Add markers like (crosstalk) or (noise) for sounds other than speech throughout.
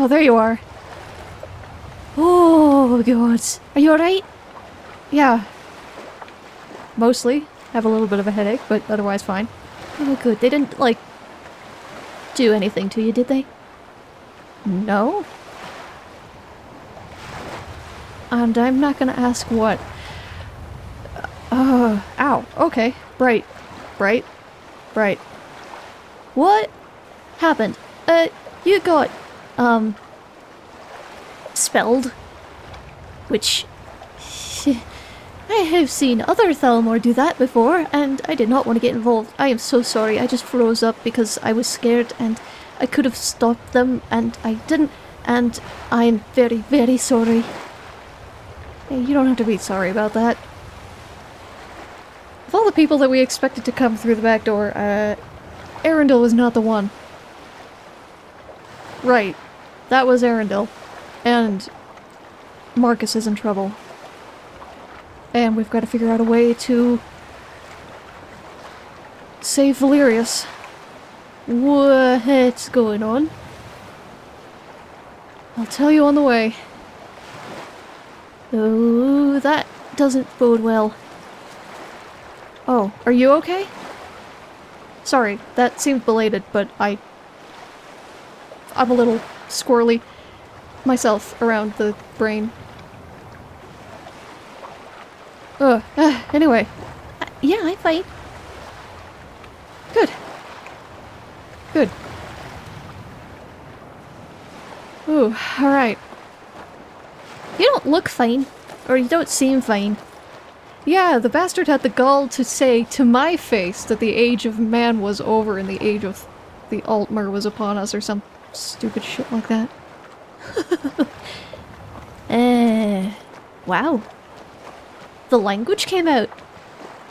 Oh, there you are. Oh, God. Are you alright? Yeah. Mostly. Have a little bit of a headache, but otherwise fine. Oh, good. They didn't, like, do anything to you, did they? No? And I'm not gonna ask what. Uh, ow. Okay. Bright. Bright. Bright. What happened? Uh, you got, um, spelled. Which... (laughs) I have seen other Thalmor do that before, and I did not want to get involved. I am so sorry, I just froze up because I was scared and I could have stopped them and I didn't, and I'm very, very sorry. You don't have to be sorry about that. Of all the people that we expected to come through the back door, uh, Arundel was not the one. Right. That was Arundel. And Marcus is in trouble. And we've got to figure out a way to save Valerius. What's going on? I'll tell you on the way. Oh, that doesn't bode well. Oh, are you okay? Sorry, that seemed belated, but I... I'm a little squirrely myself around the brain. Ugh. Uh, anyway. Uh, yeah, I fight. Good. Good. Ooh, alright. You don't look fine. Or you don't seem fine. Yeah, the bastard had the gall to say to my face that the age of man was over and the age of the Altmer was upon us or some stupid shit like that. (laughs) eh. wow. The language came out.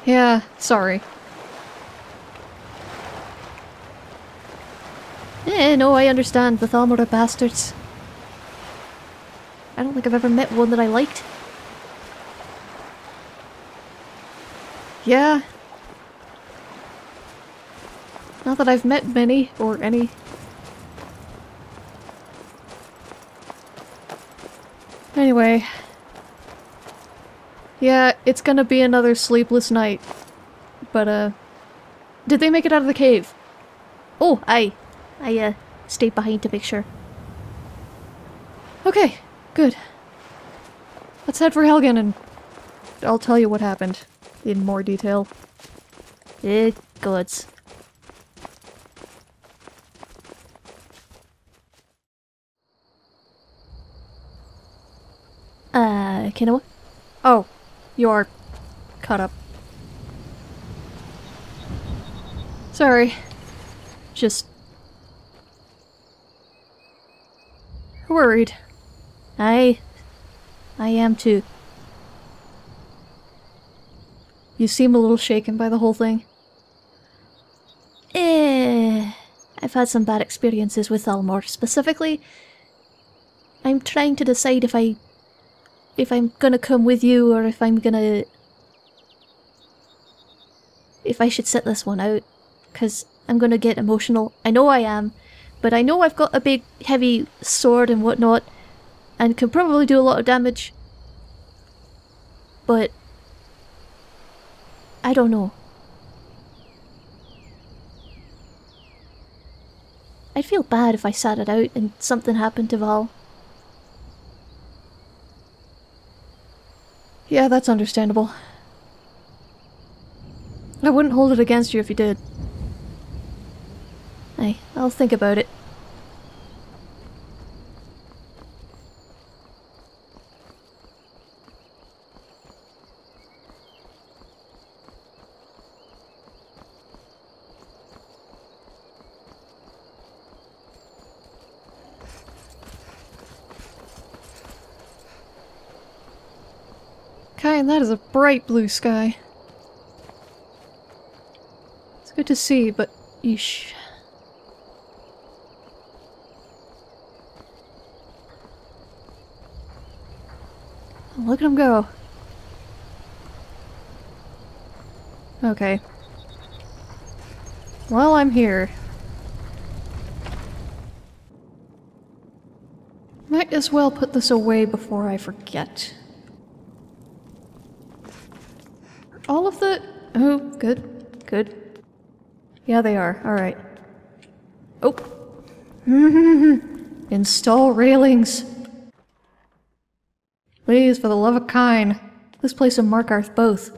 Yeah, sorry. Eh, no, I understand. The Thalmor are bastards. I don't think I've ever met one that I liked. Yeah. Not that I've met many, or any. Anyway. Yeah, it's gonna be another sleepless night. But, uh... Did they make it out of the cave? Oh, I... I, uh, stayed behind to make sure. Okay, good. Let's head for Helgen and I'll tell you what happened in more detail. Eh, gods. Kinua? Oh, you are caught up. Sorry. Just... worried. I... I am too. You seem a little shaken by the whole thing. Eh... I've had some bad experiences with Thalmor. Specifically, I'm trying to decide if I... if I'm gonna come with you or if I'm gonna... if I should sit this one out. Because I'm gonna get emotional. I know I am. But I know I've got a big, heavy sword and whatnot. And can probably do a lot of damage. But... I don't know. I'd feel bad if I sat it out and something happened to Val. Yeah, that's understandable. I wouldn't hold it against you if you did. Hey, I'll think about it. That is a bright blue sky. It's good to see, but yeesh. Look at him go. Okay. Well, I'm here. Might as well put this away before I forget. All of the... Oh, good. Good. Yeah, they are. Alright. Oh. (laughs) Install railings. Please, for the love of Kyne. This place and Markarth both.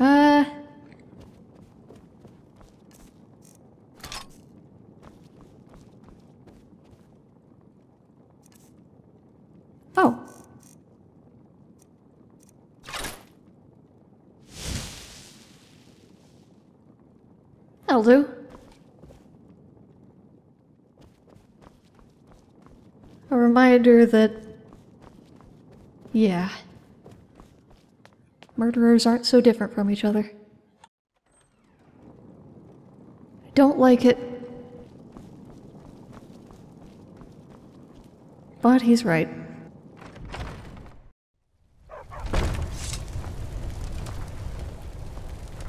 Uh... Oh. That'll do. A reminder that... Yeah. Murderers aren't so different from each other. I don't like it. But he's right.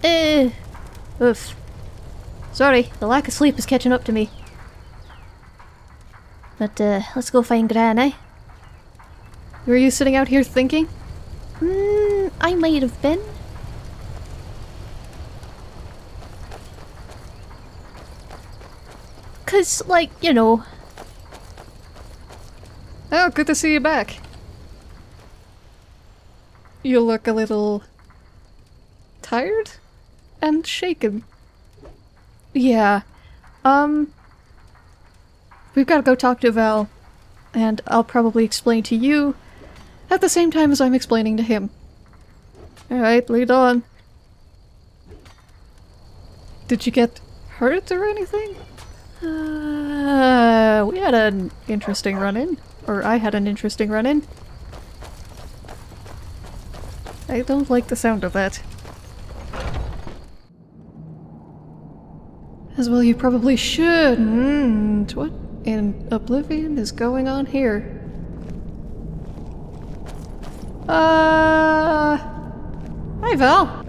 Eh. Oof. Sorry, the lack of sleep is catching up to me. But, uh, let's go find Gran, eh? Were you sitting out here thinking? Hmm, I might have been. Cause, like, you know. Oh, good to see you back. You look a little... tired? And shaken. Yeah. Um... We've got to go talk to Val, and I'll probably explain to you at the same time as I'm explaining to him. Alright, lead on. Did you get hurt or anything? Uh, we had an interesting run-in. Or I had an interesting run-in. I don't like the sound of that. As well you probably shouldn't. What in Oblivion is going on here? Uh... Hi, Val.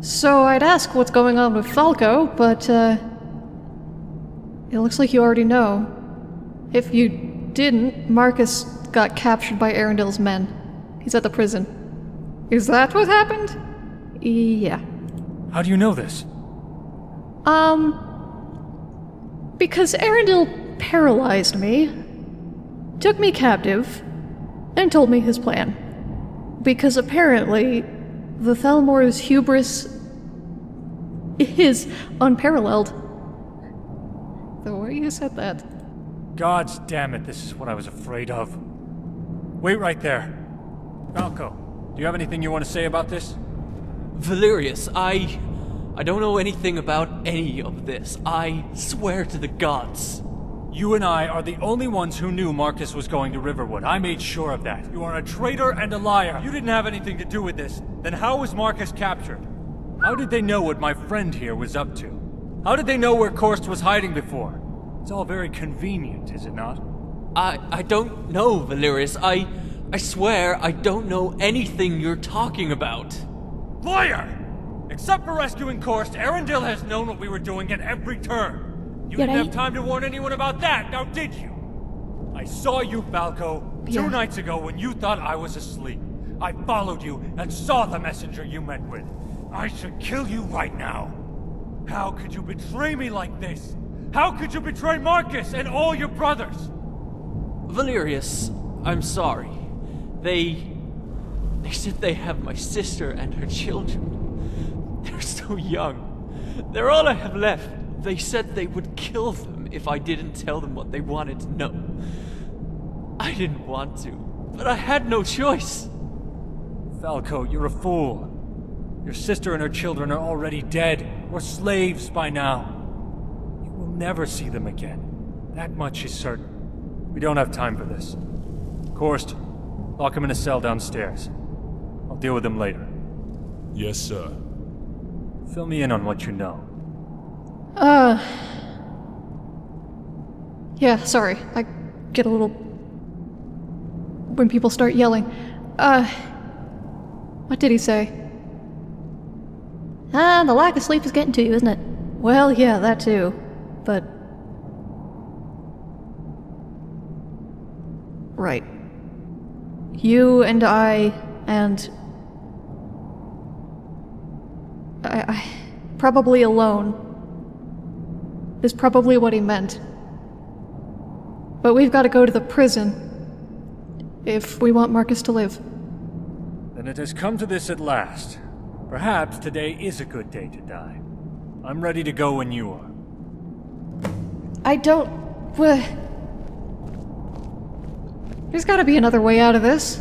So I'd ask what's going on with Falco, but, uh... It looks like you already know. If you didn't, Marcus got captured by Arundel's men. He's at the prison. Is that what happened? Yeah. How do you know this? Um... Because Arundel paralyzed me, took me captive, and told me his plan. Because apparently, the Thalmor's hubris is unparalleled. The way you said that. Gods damn it, this is what I was afraid of. Wait right there. Falco, do you have anything you want to say about this? Valerius, I... I don't know anything about any of this. I swear to the gods. You and I are the only ones who knew Marcus was going to Riverwood. I made sure of that. You are a traitor and a liar. You didn't have anything to do with this. Then how was Marcus captured? How did they know what my friend here was up to? How did they know where Korst was hiding before? It's all very convenient, is it not? I... I don't know, Valerius. I... I swear I don't know anything you're talking about. Liar! Except for rescuing Korst, Arundel has known what we were doing at every turn. You Yeah, didn't I- have time to warn anyone about that, now did you? I saw you, Falco, two Yeah. nights ago when you thought I was asleep. I followed you and saw the messenger you met with. I should kill you right now. How could you betray me like this? How could you betray Marcus and all your brothers? Valerius, I'm sorry. They. They said they have my sister and her children. (laughs) They're so young. They're all I have left. They said they would kill them if I didn't tell them what they wanted to know. I didn't want to, but I had no choice. Falco, you're a fool. Your sister and her children are already dead, or slaves by now. You will never see them again. That much is certain. We don't have time for this. Korst, lock him in a cell downstairs. I'll deal with him later. Yes, sir. Fill me in on what you know. Uh. Yeah, sorry. I get a little. when people start yelling. Uh. What did he say? Ah, the lack of sleep is getting to you, isn't it? Well, yeah, that too. But. Right. You and I and. I, I. Probably alone. Is probably what he meant. But we've got to go to the prison. If we want Marcus to live. Then it has come to this at last. Perhaps today is a good day to die. I'm ready to go when you are. I don't. There's gotta be another way out of this.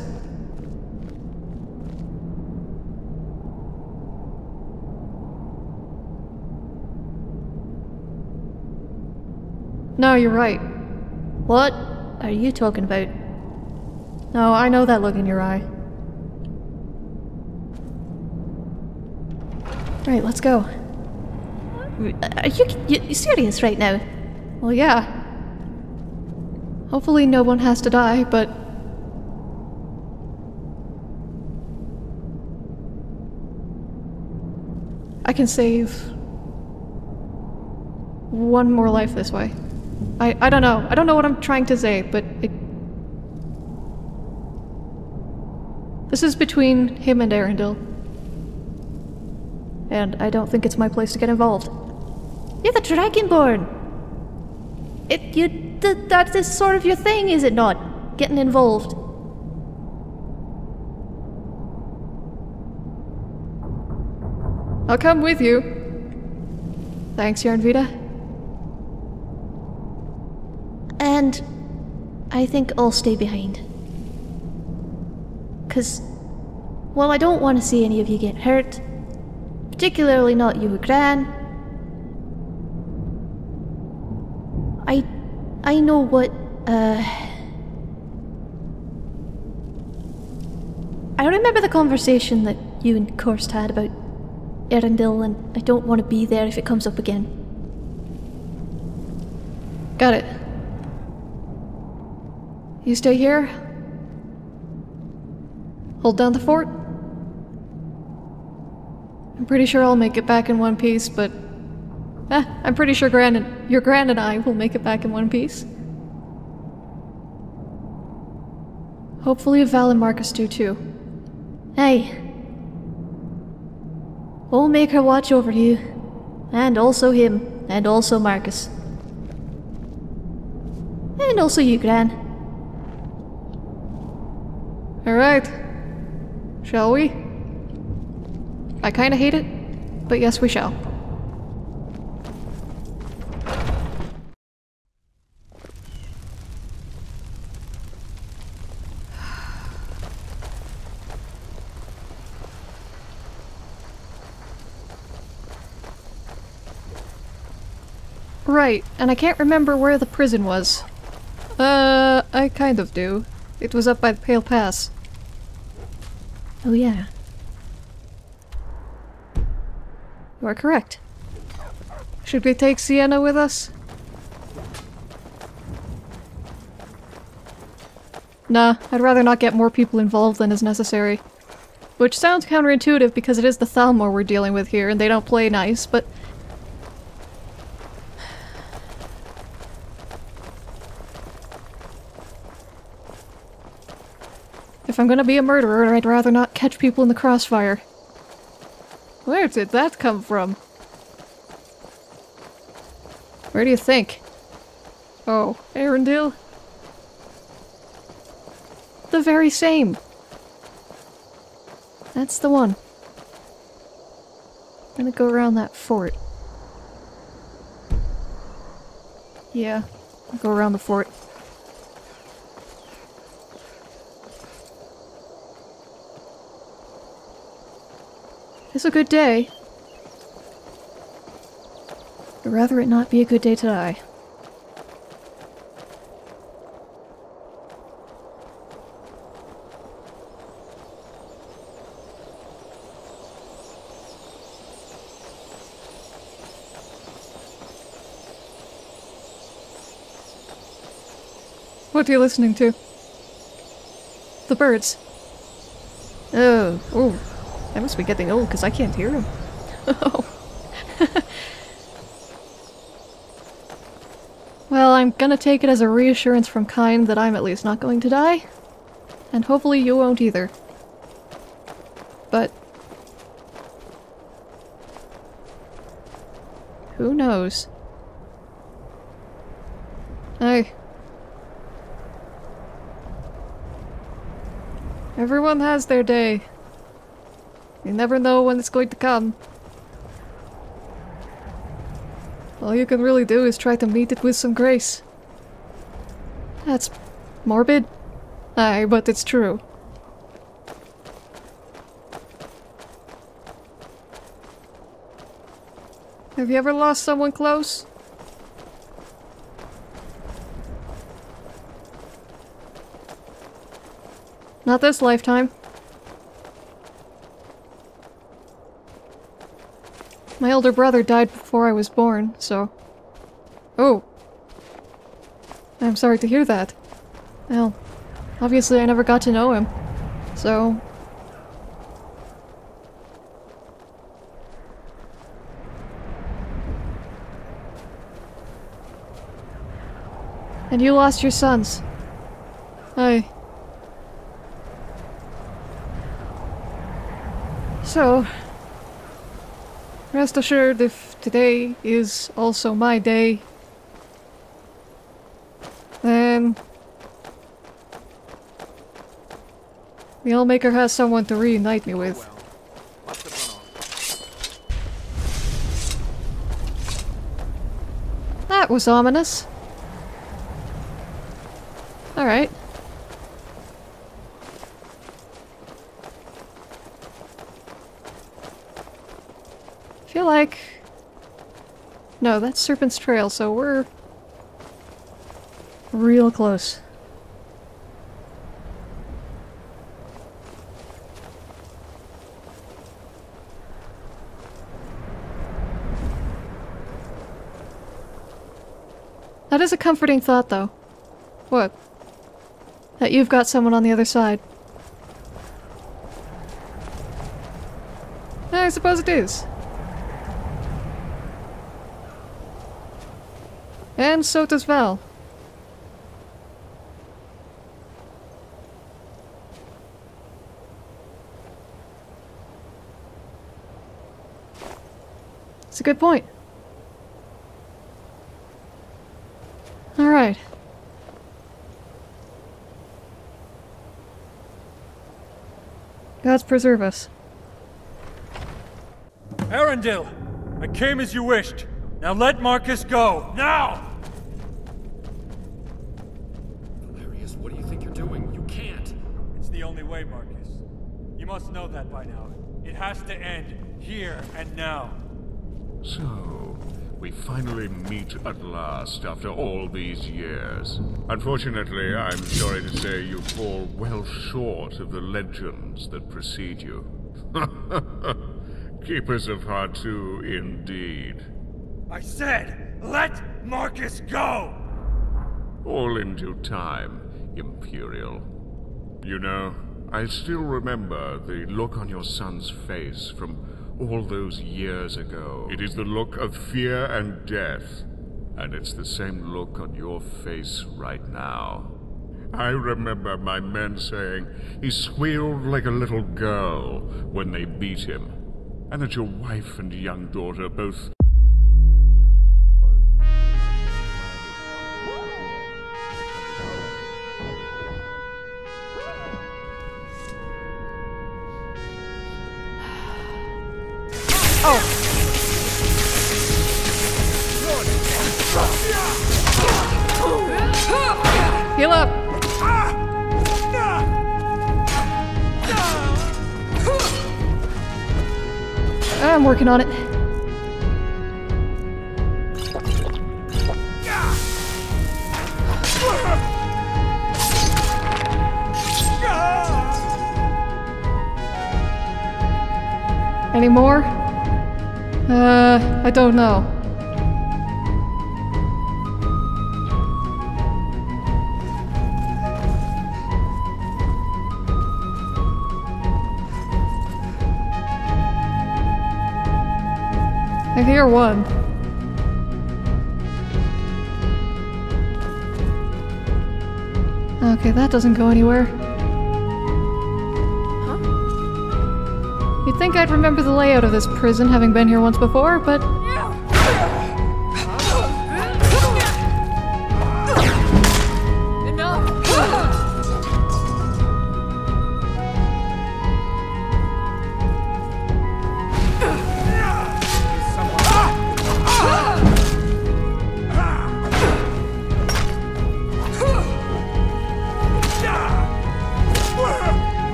No, you're right. What are you talking about? No, I know that look in your eye. Right, let's go. Are you, you, serious right now? Well, yeah. Hopefully no one has to die, but... I can save... one more life this way. I, I don't know. I don't know what I'm trying to say, but it... This is between him and Arundel. And I don't think it's my place to get involved. You're the Dragonborn! It, you, th- that is sort of your thing, is it not? Getting involved. I'll come with you. Thanks, Jarnvida. And I think I'll stay behind. Because, well, I don't want to see any of you get hurt. Particularly not you, Gran. I, I know what, uh... I remember the conversation that you and Korst had about Arundel, and I don't want to be there if it comes up again. Got it. You stay here. Hold down the fort. I'm pretty sure I'll make it back in one piece, but... Eh, I'm pretty sure Gran and, your Gran and I will make it back in one piece. Hopefully Val and Marcus do too. Hey. We'll make her watch over you. And also him. And also Marcus. And also you, Gran. Alright. Shall we? I kinda hate it, but yes, we shall. (sighs) Right, and I can't remember where the prison was. Uh, I kind of do. It was up by the Pale Pass. Oh yeah. You are correct. Should we take Sienna with us? Nah, I'd rather not get more people involved than is necessary. Which sounds counterintuitive because it is the Thalmor we're dealing with here and they don't play nice, but... If I'm gonna be a murderer, I'd rather not catch people in the crossfire. Where did that come from? Where do you think? Oh, Arundel? The very same. That's the one. I'm gonna go around that fort. Yeah, I'll go around the fort. It's a good day. I'd rather it not be a good day to die. What are you listening to? The birds. Oh, oh. I must be getting old because I can't hear him. (laughs) Oh. I'm gonna take it as a reassurance from Kyne that I'm at least not going to die. And hopefully you won't either. But... Who knows? Hey. Everyone has their day. You never know when it's going to come. All you can really do is try to meet it with some grace. That's morbid. Aye, but it's true. Have you ever lost someone close? Not this lifetime. My elder brother died before I was born, so... Oh. I'm sorry to hear that. Well, obviously I never got to know him. So... And you lost your sons. I... So, rest assured if today is also my day, then the Allmaker has someone to reunite me with. That was ominous. Alright. feel like... That's Serpent's Trail, so we're... real close. That is a comforting thought, though. What? That you've got someone on the other side. I suppose it is. And so does Val. It's a good point. Alright. Gods preserve us. Arundel! I came as you wished. Now let Marcus go! Now! Must know that by now. It has to end here and now. So, we finally meet at last after all these years. Unfortunately, I'm sorry to say you fall well short of the legends that precede you. (laughs) Keepers of Hatu, indeed. I said, let Marcus go! All in due time, Imperial. You know, I still remember the look on your son's face from all those years ago. It is the look of fear and death, and it's the same look on your face right now. I remember my men saying he squealed like a little girl when they beat him, and that your wife and young daughter both Heal up! I'm working on it. Any more? Uh, I don't know. hear one. Okay, that doesn't go anywhere. Huh? You'd think I'd remember the layout of this prison having been here once before, but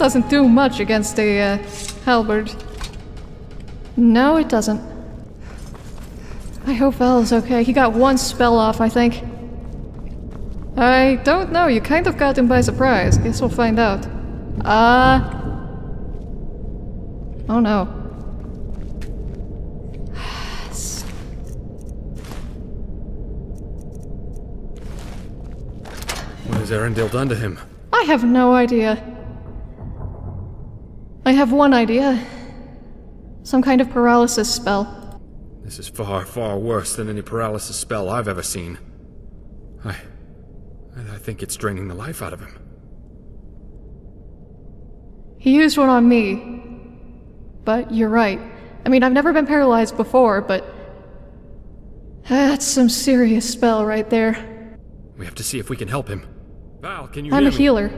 doesn't do much against a uh, halberd. No, it doesn't. I hope Val's okay. He got one spell off, I think. I don't know. You kind of got him by surprise. Guess we'll find out. Uh. Oh no. (sighs) What has Arundel done to him? I have no idea. I have one idea. Some kind of paralysis spell. This is far, far worse than any paralysis spell I've ever seen. I. I think it's draining the life out of him. He used one on me. But you're right. I mean, I've never been paralyzed before, but. That's some serious spell right there. We have to see if we can help him. Val, can you I'm hear a me? healer.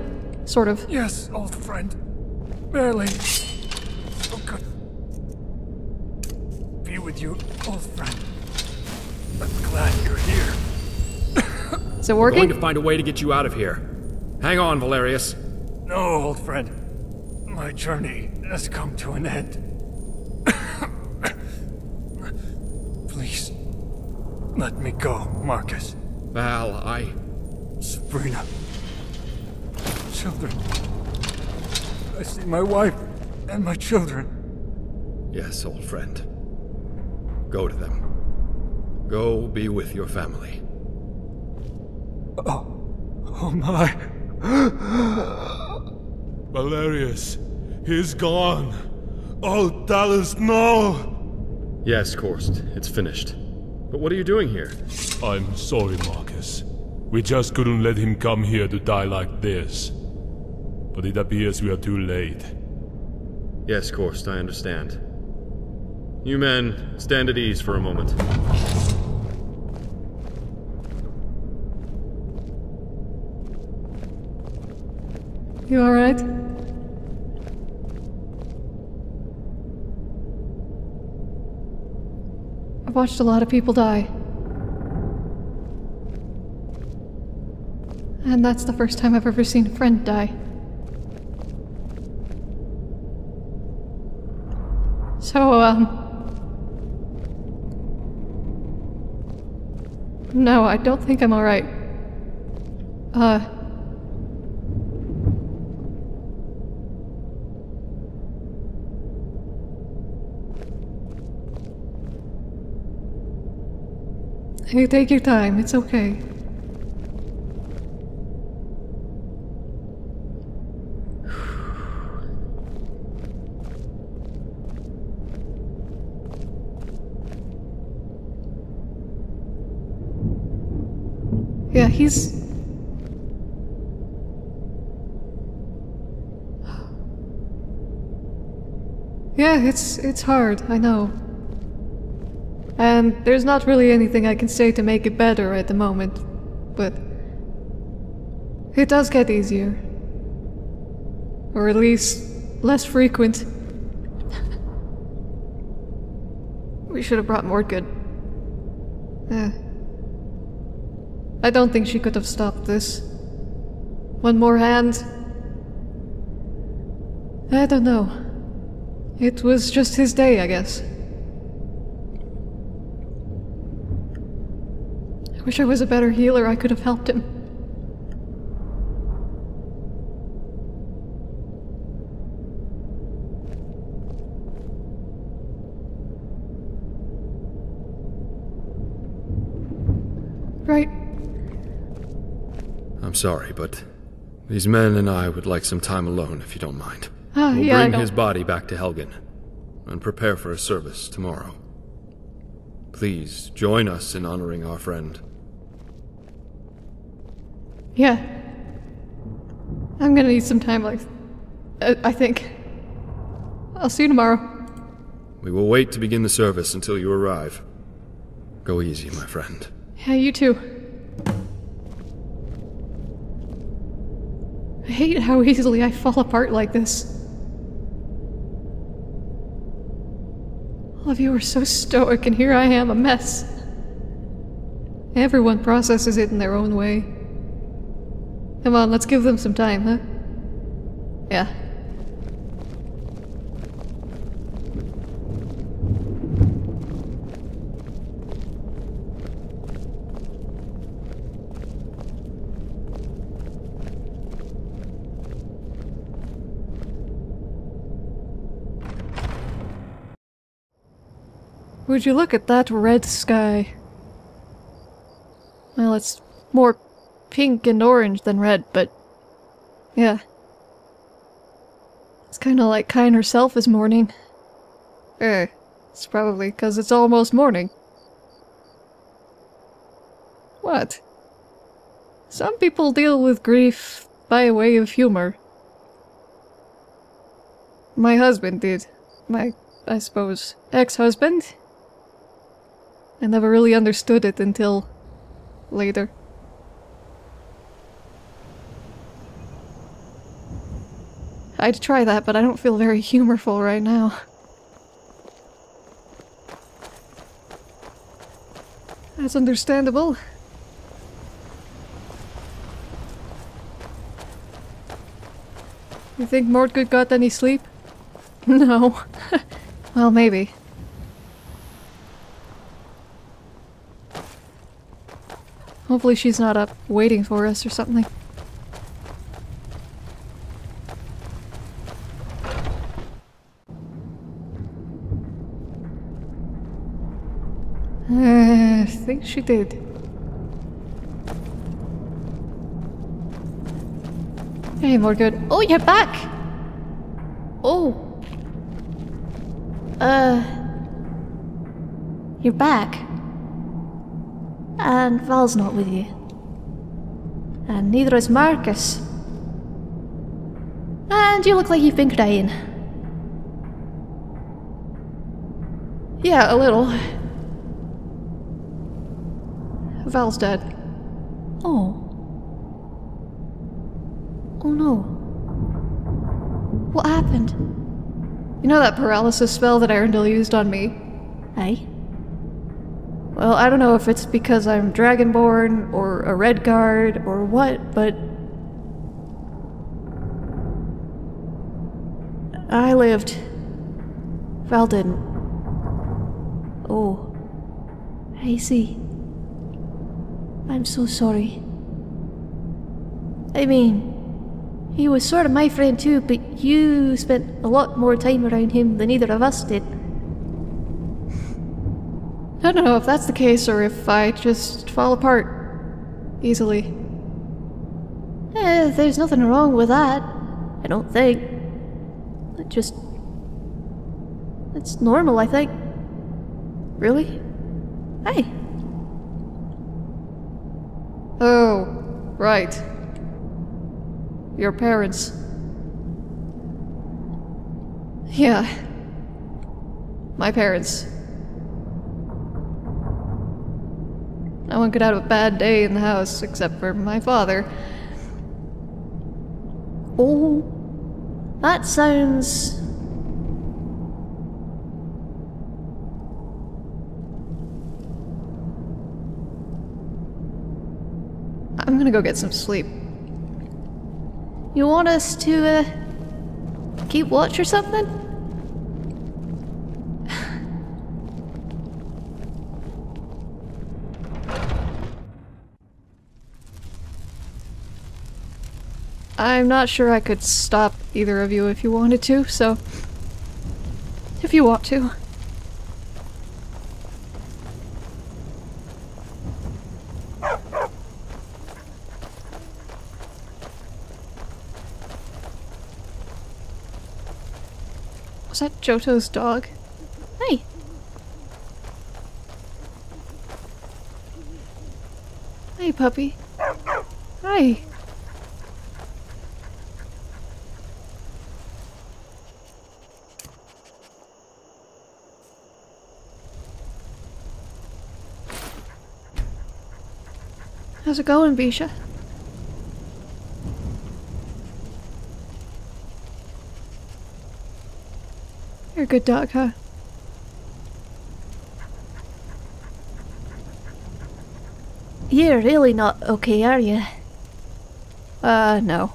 Sort of. Yes, old friend. Barely. Oh, good. Be with you, old friend. I'm glad you're here. Is it We're going to find a way to get you out of here. Hang on, Valerius. No, old friend. My journey has come to an end. (coughs) Please, let me go, Marcus. Val, I. Sabrina. Children. I see my wife and my children. Yes, old friend. Go to them. Go be with your family. Oh oh my. (gasps) Valerius, he's gone. Oh, Dallas, no! Yes, Korst, it's finished. But what are you doing here? I'm sorry, Marcus. We just couldn't let him come here to die like this. But it appears we are too late. Yes, Korst, I understand. You men, stand at ease for a moment. You alright? I've watched a lot of people die. And that's the first time I've ever seen a friend die. So, um. No, I don't think I'm alright. Uh. Hey, take your time. It's okay. Yeah, he's. Yeah, it's it's hard, I know. And there's not really anything I can say to make it better at the moment, but it does get easier. Or at least less frequent. (laughs) we should have brought Mordgood. Eh. I don't think she could have stopped this. One more hand. I don't know. It was just his day, I guess. I wish I was a better healer, I could have helped him. Right. I'm sorry, but these men and I would like some time alone, if you don't mind. Ah, We'll yeah, bring his body back to Helgen and prepare for a service tomorrow. Please join us in honoring our friend. Yeah. I'm gonna need some time, like. I, I think. I'll see you tomorrow. We will wait to begin the service until you arrive. Go easy, my friend. Yeah, you too. I hate how easily I fall apart like this. All of you are so stoic, and here I am, a mess. Everyone processes it in their own way. Come on, let's give them some time, huh? Yeah. Would you look at that red sky? Well, it's more pink and orange than red, but yeah. It's kind of like Kyne herself is mourning. Eh, it's probably because it's almost morning. What? Some people deal with grief by way of humor. My husband did. My, I suppose, ex-husband? I never really understood it until later. I'd try that, but I don't feel very humorful right now. That's understandable. You think Mordgood got any sleep? (laughs) No. (laughs) well, maybe. Hopefully she's not up waiting for us or something. Uh, I think she did. Hey, more good. Oh, you're back! Oh. Uh. You're back. And Val's not with you. And neither is Marcus. And you look like you've been crying. Yeah, a little. Val's dead. Oh. Oh no. What happened? You know that paralysis spell that Arundel used on me? Aye. Well, I don't know if it's because I'm Dragonborn or a Redguard or what, but. I lived. Val didn't. Oh. I see. I'm so sorry. I mean, he was sort of my friend too, but you spent a lot more time around him than either of us did. I don't know if that's the case or if I just fall apart easily. Eh, there's nothing wrong with that. I don't think. It just. It's normal, I think. Really? Hey. Oh, right. Your parents. Yeah. My parents. No one could have a bad day in the house except for my father. Oh. That sounds. I'm gonna go get some sleep. You want us to, uh. keep watch or something? I'm not sure I could stop either of you if you wanted to, so... If you want to. Was that Johto's dog? Hey! Hey, puppy. Hi. How's it going, Bisha? You're a good dog, huh? You're really not okay, are you? Uh, no.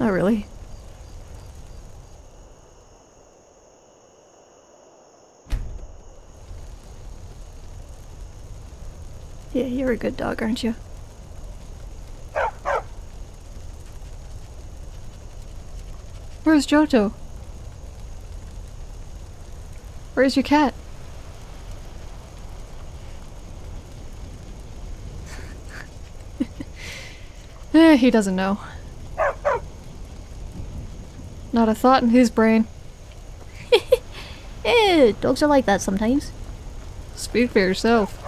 Not really. Yeah, you're a good dog, aren't you? Where's Jojo? Where's your cat? (laughs) eh, he doesn't know. Not a thought in his brain. (laughs) Eh, dogs are like that sometimes. Speak for yourself.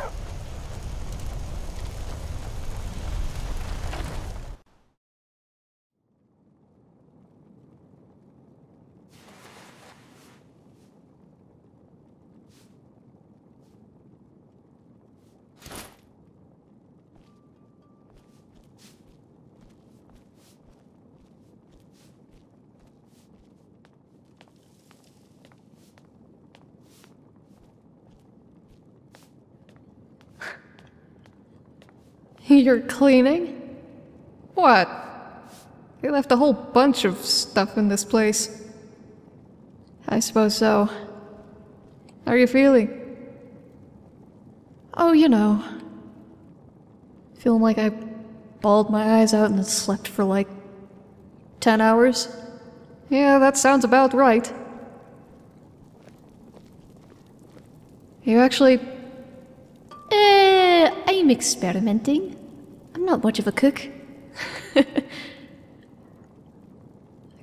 You're cleaning? What? They left a whole bunch of stuff in this place. I suppose so. How are you feeling? Oh, you know. Feeling like I bawled my eyes out and slept for like 10 hours? Yeah, that sounds about right. You actually. Eh, I'm experimenting. Not much of a cook.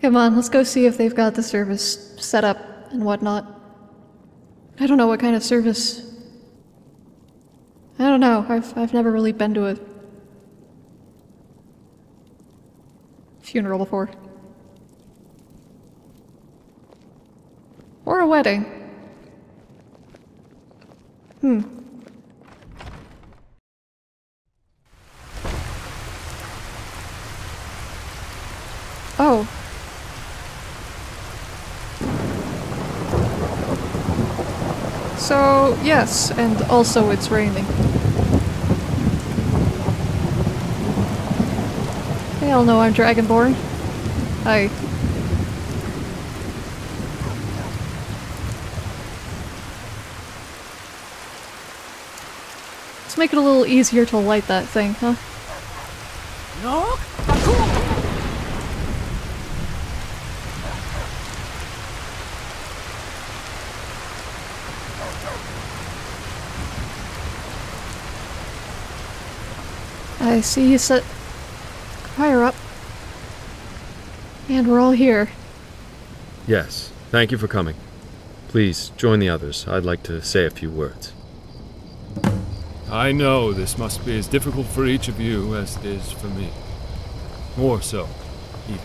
Come on, let's go see if they've got the service set up and whatnot. I don't know what kind of service. I don't know. I've I've never really been to a funeral before. Or a wedding. Hmm. Oh. So, yes, and also it's raining. They all know I'm Dragonborn. Hi. Let's make it a little easier to light that thing, huh? I see you set fire up. And we're all here. Yes, thank you for coming. Please join the others. I'd like to say a few words. I know this must be as difficult for each of you as it is for me. More so, even.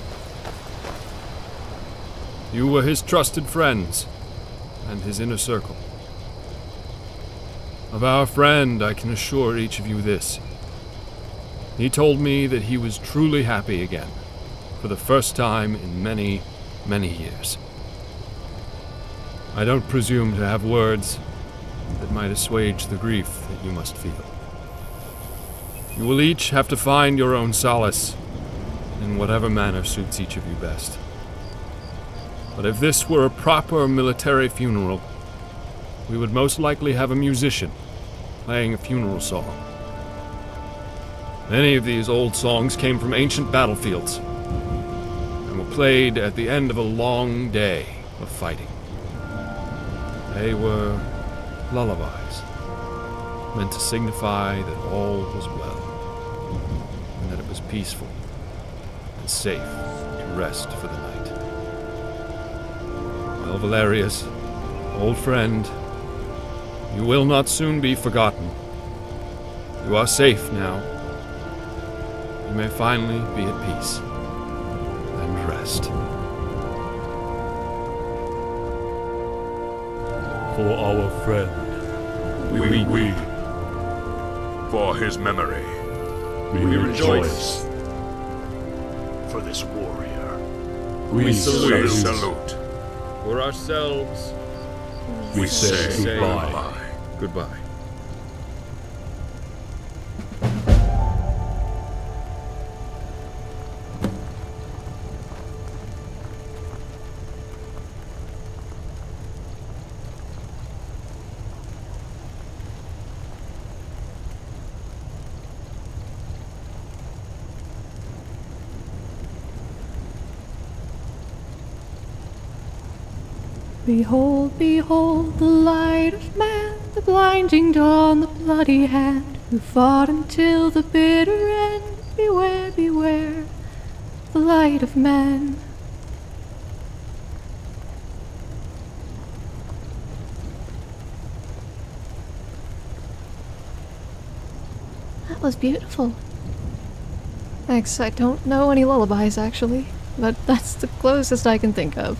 You were his trusted friends, and his inner circle. Of our friend, I can assure each of you this. He told me that he was truly happy again, for the first time in many, many years. I don't presume to have words that might assuage the grief that you must feel. You will each have to find your own solace in whatever manner suits each of you best. But if this were a proper military funeral, we would most likely have a musician playing a funeral song. Many of these old songs came from ancient battlefields and were played at the end of a long day of fighting. They were lullabies, meant to signify that all was well, and that it was peaceful and safe to rest for the night. Well, Valerius, old friend, you will not soon be forgotten. You are safe now, you may finally be at peace and rest. For our friend. We weep for his memory. We rejoice for this warrior. We We salute. salute. For ourselves, We say say goodbye. goodbye. Behold, behold the light of man, the blinding dawn, the bloody hand, who fought until the bitter end. Beware, beware, the light of man. That was beautiful. Thanks, I don't know any lullabies actually, but that's the closest I can think of.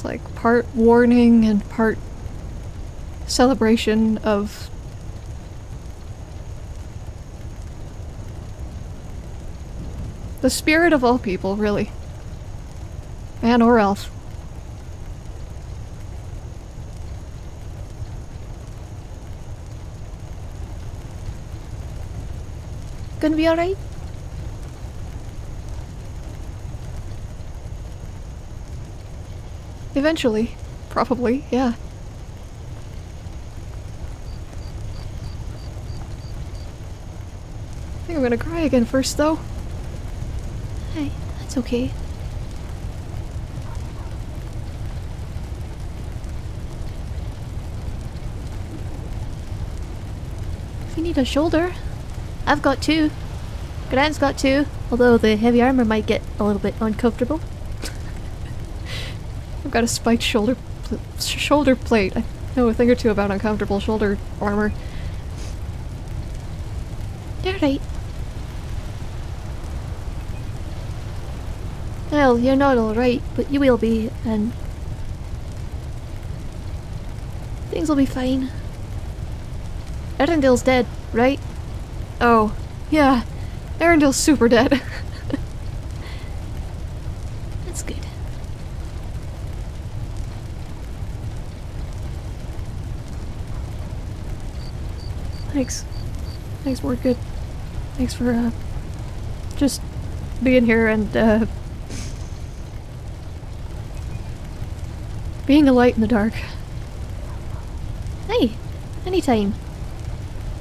It's like part warning and part celebration of the spirit of all people, really. Man or elf. Gonna be alright? Eventually. Probably, yeah. I think I'm gonna cry again first, though. Hey, that's okay. If you need a shoulder, I've got two. Grant's got two, although the heavy armor might get a little bit uncomfortable. I've got a spiked shoulder pl- sh- shoulder plate. I know a thing or two about uncomfortable shoulder armor. You're. Well, you're not alright, but you will be, and things will be fine. Arundel's dead, right? Oh, yeah. Arundel's super dead. (laughs) That's good. Thanks. Thanks, Ward Good. Thanks for, uh, just being here and, uh, being a light in the dark. Hey, anytime.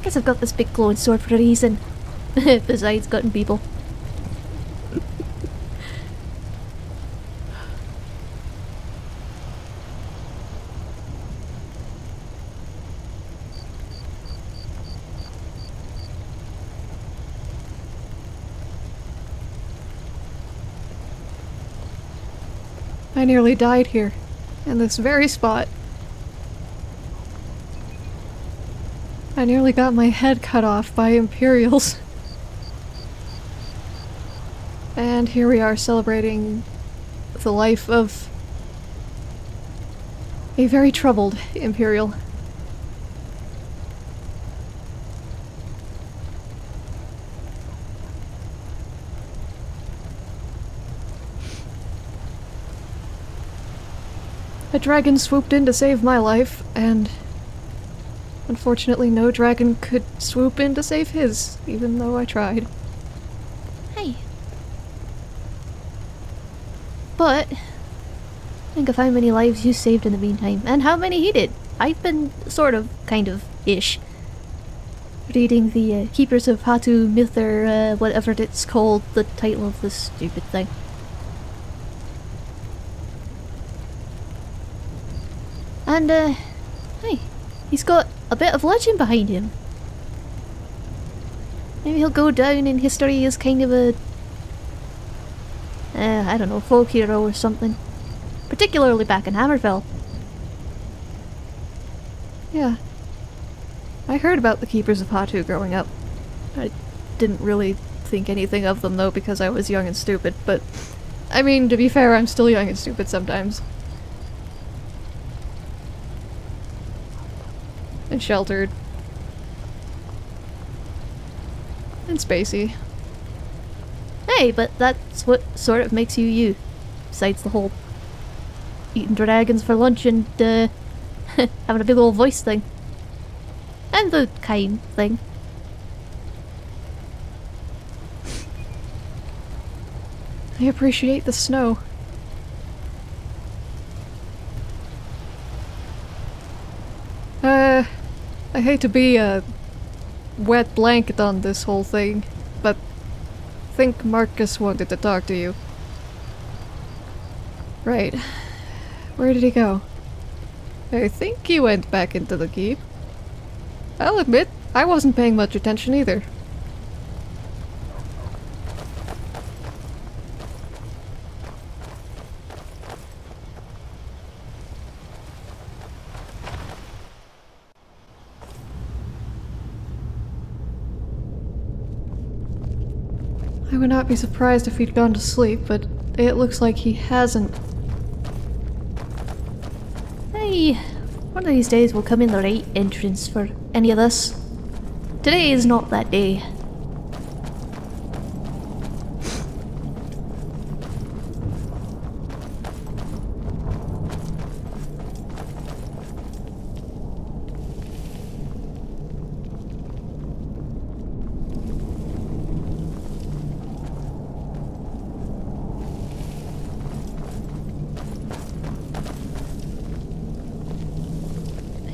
Guess I've got this big glowing sword for a reason. (laughs) Besides gutting people. I nearly died here. In this very spot. I nearly got my head cut off by Imperials. And here we are celebrating the life of a very troubled Imperial. A dragon swooped in to save my life, and unfortunately, no dragon could swoop in to save his, even though I tried. Hey. But, think of how many lives you saved in the meantime, and how many he did. I've been sort of, kind of, ish. Reading the uh, Keepers of Hatu myth or uh, whatever it's called, the title of this stupid thing. And, uh, hey, he's got a bit of legend behind him. Maybe he'll go down in history as kind of a. Uh, I don't know, folk hero or something. Particularly back in Hammerfell. Yeah. I heard about the Keepers of Hatu growing up. I didn't really think anything of them though because I was young and stupid, but I mean, to be fair, I'm still young and stupid sometimes. And sheltered. And spacey. Hey, but that's what sort of makes you you. Besides the whole eating dragons for lunch and uh, (laughs) having a big old voice thing. And the kind thing. I appreciate the snow. Uh, I hate to be a wet blanket on this whole thing, but I think Marcus wanted to talk to you. Right. Where did he go? I think he went back into the keep. I'll admit, I wasn't paying much attention either. Be surprised if he'd gone to sleep, but it looks like he hasn't. Hey, one of these days we'll come in the right entrance for any of this. Today is not that day.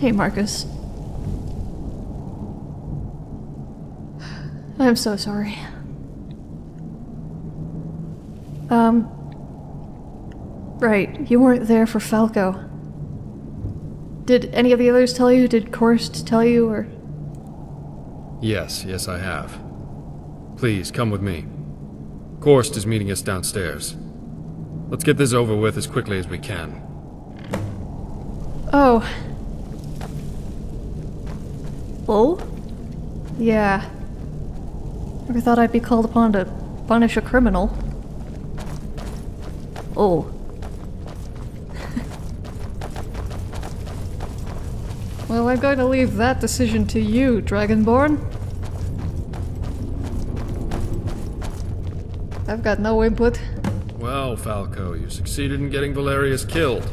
Hey, Marcus. I'm so sorry. Um. Right, you weren't there for Falco. Did any of the others tell you? Did Korst tell you, or. Yes, yes, I have. Please, come with me. Korst is meeting us downstairs. Let's get this over with as quickly as we can. Oh, Oh? Yeah. Never thought I'd be called upon to punish a criminal. Oh. (laughs) Well, I'm going to leave that decision to you, Dragonborn. I've got no input. Well, Falco, you succeeded in getting Valerius killed.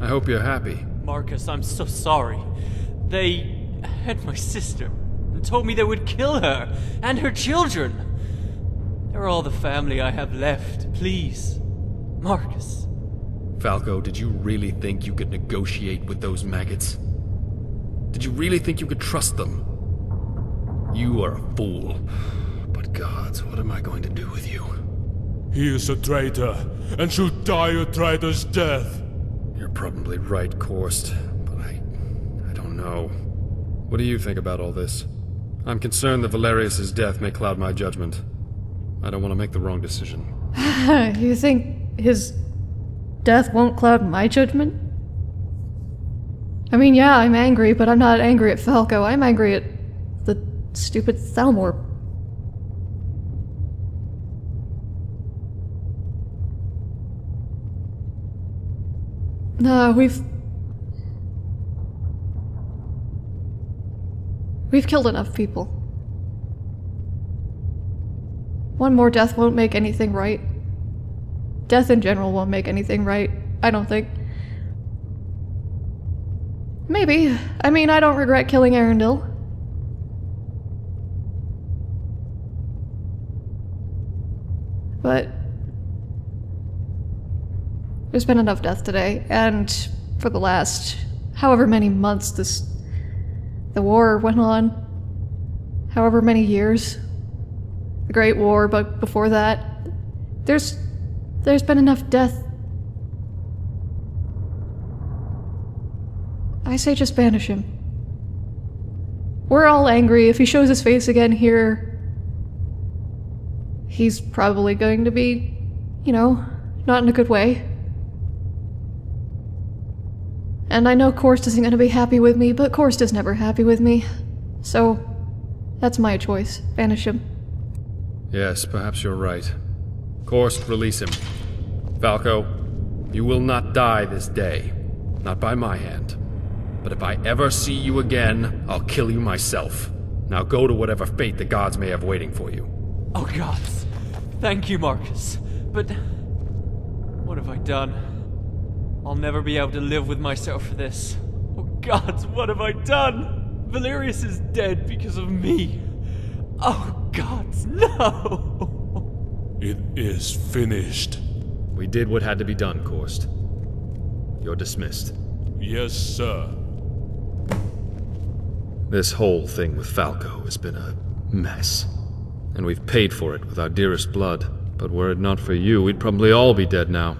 I hope you're happy. Marcus, I'm so sorry. They had my sister and told me they would kill her and her children. They're all the family I have left. Please. Marcus. Falco, did you really think you could negotiate with those maggots? Did you really think you could trust them? You are a fool. But gods, what am I going to do with you? He is a traitor, and should die a traitor's death. You're probably right, Korst, but I... I don't know. What do you think about all this? I'm concerned that Valerius's death may cloud my judgment. I don't want to make the wrong decision. (laughs) you think his death won't cloud my judgment? I mean, yeah, I'm angry, but I'm not angry at Falco. I'm angry at the stupid Thalmor. No, we've. We've killed enough people. One more death won't make anything right. Death in general won't make anything right, I don't think. Maybe. I mean, I don't regret killing Arundel. But there's been enough death today, and for the last however many months this the war went on. However many years. The Great War, but before that. There's there's been enough death. I say just banish him. We're all angry. If he shows his face again here, he's probably going to be, you know, not in a good way. And I know Korst isn't going to be happy with me, but Korst is never happy with me. So, that's my choice. Banish him. Yes, perhaps you're right. Korst, release him. Falco, you will not die this day. Not by my hand. But if I ever see you again, I'll kill you myself. Now go to whatever fate the gods may have waiting for you. Oh, gods. Thank you, Marcus. But. What have I done? I'll never be able to live with myself for this. Oh, gods, what have I done? Valerius is dead because of me. Oh, gods, no! It is finished. We did what had to be done, Korst. You're dismissed. Yes, sir. This whole thing with Falco has been a mess. And we've paid for it with our dearest blood. But were it not for you, we'd probably all be dead now.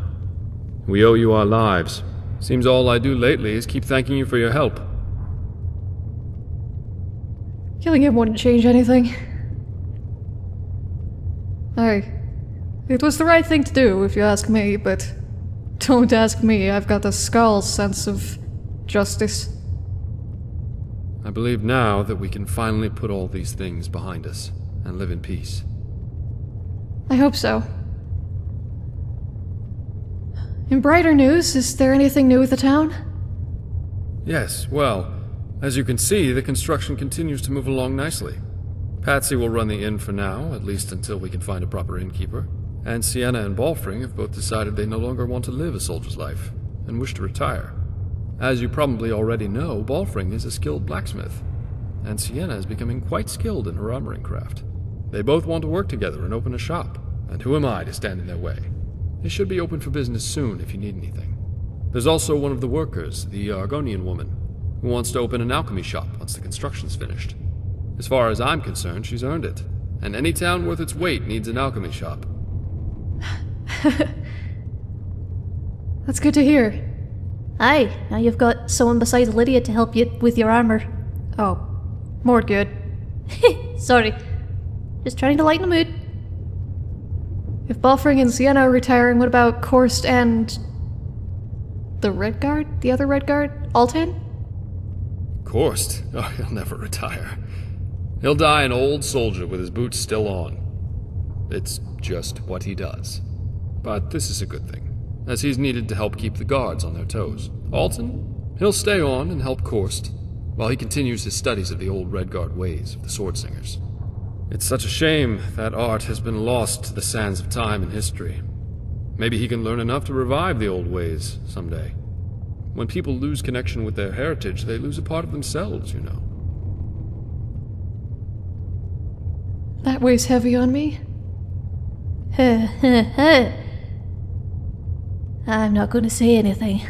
We owe you our lives. Seems all I do lately is keep thanking you for your help. Killing him wouldn't change anything. I. It was the right thing to do, if you ask me, but. Don't ask me, I've got a skull sense of justice. I believe now that we can finally put all these things behind us and live in peace. I hope so. In brighter news, is there anything new with the town? Yes, well, as you can see, the construction continues to move along nicely. Patsy will run the inn for now, at least until we can find a proper innkeeper. And Sienna and Balfring have both decided they no longer want to live a soldier's life and wish to retire. As you probably already know, Balfring is a skilled blacksmith, and Sienna is becoming quite skilled in her armoring craft. They both want to work together and open a shop, and who am I to stand in their way? They should be open for business soon if you need anything. There's also one of the workers, the Argonian woman, who wants to open an alchemy shop once the construction's finished. As far as I'm concerned, she's earned it, and any town worth its weight needs an alchemy shop. (laughs) That's good to hear. Aye, now you've got someone besides Lydia to help you with your armor. Oh, more good. (laughs) Sorry. Just trying to lighten the mood. If Balfring and Sienna are retiring, what about Korst and. the Redguard? The other Redguard? Altan? Korst? Oh, he'll never retire. He'll die an old soldier with his boots still on. It's just what he does. But this is a good thing, as he's needed to help keep the guards on their toes. Altan? He'll stay on and help Korst, while he continues his studies of the old Redguard ways of the sword singers. It's such a shame that art has been lost to the sands of time and history. Maybe he can learn enough to revive the old ways someday. When people lose connection with their heritage, they lose a part of themselves, you know. That weighs heavy on me. (laughs) I'm not going to say anything.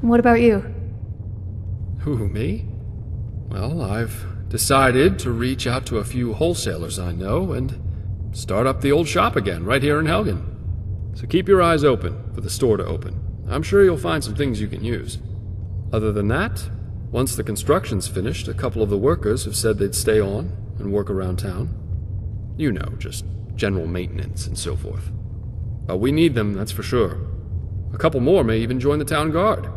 What about you? Who, me? Well, I've decided to reach out to a few wholesalers I know and start up the old shop again right here in Helgen. So keep your eyes open for the store to open. I'm sure you'll find some things you can use. Other than that, once the construction's finished, a couple of the workers have said they'd stay on and work around town. You know, just general maintenance and so forth. But we need them, that's for sure. A couple more may even join the town guard.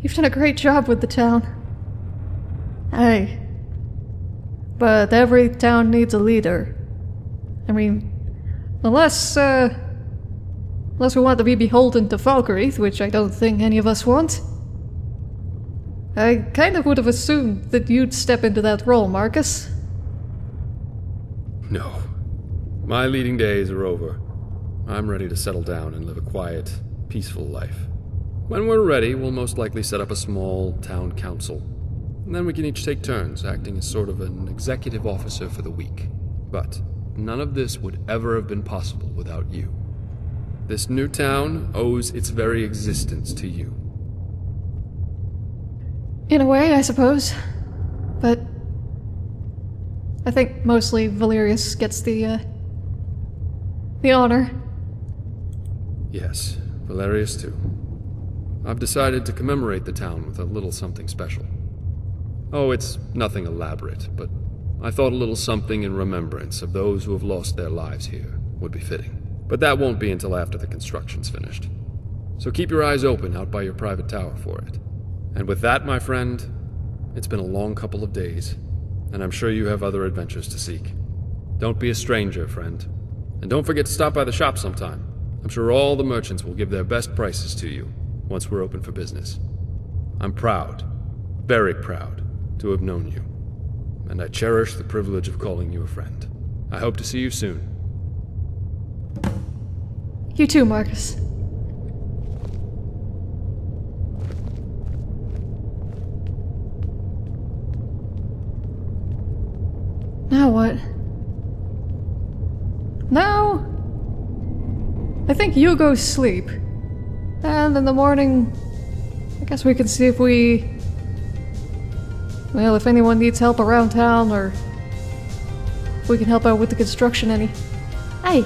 You've done a great job with the town. Hey. But every town needs a leader. I mean, unless, uh, unless we want to be beholden to Falkreath, which I don't think any of us want. I kind of would have assumed that you'd step into that role, Marcus. No. My leading days are over. I'm ready to settle down and live a quiet, peaceful life. When we're ready, we'll most likely set up a small town council. And then we can each take turns acting as sort of an executive officer for the week. But none of this would ever have been possible without you. This new town owes its very existence to you. In a way, I suppose. But I think mostly Valerius gets the uh, the honor. Yes, Valerius too. I've decided to commemorate the town with a little something special. Oh, it's nothing elaborate, but I thought a little something in remembrance of those who have lost their lives here would be fitting. But that won't be until after the construction's finished. So keep your eyes open out by your private tower for it. And with that, my friend, it's been a long couple of days, and I'm sure you have other adventures to seek. Don't be a stranger, friend. And don't forget to stop by the shop sometime. I'm sure all the merchants will give their best prices to you once we're open for business. I'm proud, very proud, to have known you, and I cherish the privilege of calling you a friend. I hope to see you soon. You too, Marcus. Now what? Now, I think you go sleep. And in the morning, I guess we can see if we. Well, if anyone needs help around town, or we can help out with the construction any. Aye.